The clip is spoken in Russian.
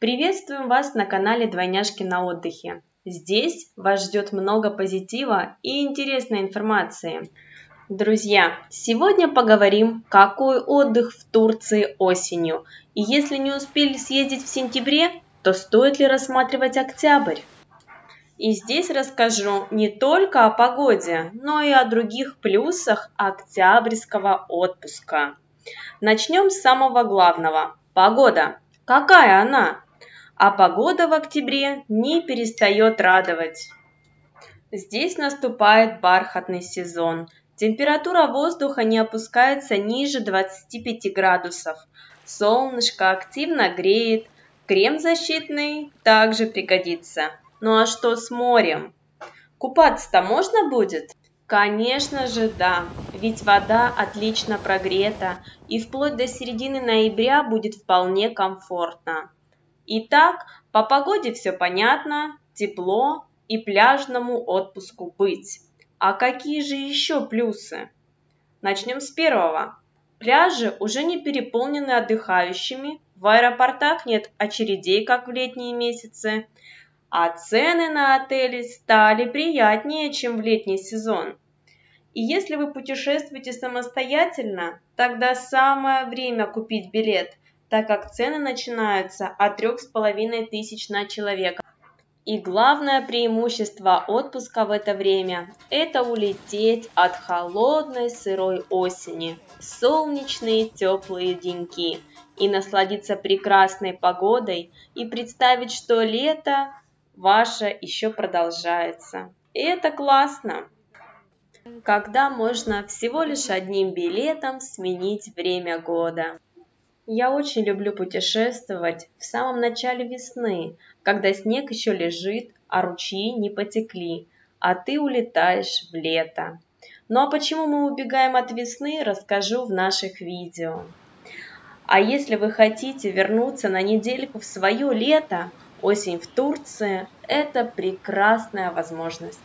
Приветствуем вас на канале Двойняшки на отдыхе. Здесь вас ждет много позитива и интересной информации. Друзья, сегодня поговорим, какой отдых в Турции осенью. И если не успели съездить в сентябре, то стоит ли рассматривать октябрь? И здесь расскажу не только о погоде, но и о других плюсах октябрьского отпуска. Начнем с самого главного – погода. Какая она? А погода в октябре не перестает радовать. Здесь наступает бархатный сезон. Температура воздуха не опускается ниже 25 градусов. Солнышко активно греет. Крем защитный также пригодится. Ну а что с морем? Купаться-то можно будет? Конечно же да, ведь вода отлично прогрета и вплоть до середины ноября будет вполне комфортно. Итак, по погоде все понятно, тепло и пляжному отпуску быть. А какие же еще плюсы? Начнем с первого. Пляжи уже не переполнены отдыхающими, в аэропортах нет очередей, как в летние месяцы, а цены на отели стали приятнее, чем в летний сезон. И если вы путешествуете самостоятельно, тогда самое время купить билет – так как цены начинаются от трех с половиной тысяч на человека. И главное преимущество отпуска в это время – это улететь от холодной сырой осени солнечные теплые деньки и насладиться прекрасной погодой и представить, что лето ваше еще продолжается. И это классно! Когда можно всего лишь одним билетом сменить время года. Я очень люблю путешествовать в самом начале весны, когда снег еще лежит, а ручьи не потекли, а ты улетаешь в лето. Ну а почему мы убегаем от весны, расскажу в наших видео. А если вы хотите вернуться на недельку в свое лето, осень в Турции – это прекрасная возможность.